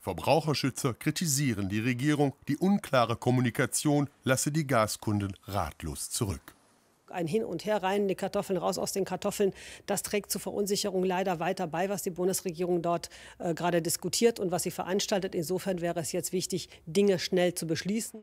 Verbraucherschützer kritisieren die Regierung, die unklare Kommunikation lasse die Gaskunden ratlos zurück. Ein Hin und Her rein, die Kartoffeln raus aus den Kartoffeln, das trägt zur Verunsicherung leider weiter bei, was die Bundesregierung dort äh, gerade diskutiert und was sie veranstaltet. Insofern wäre es jetzt wichtig, Dinge schnell zu beschließen.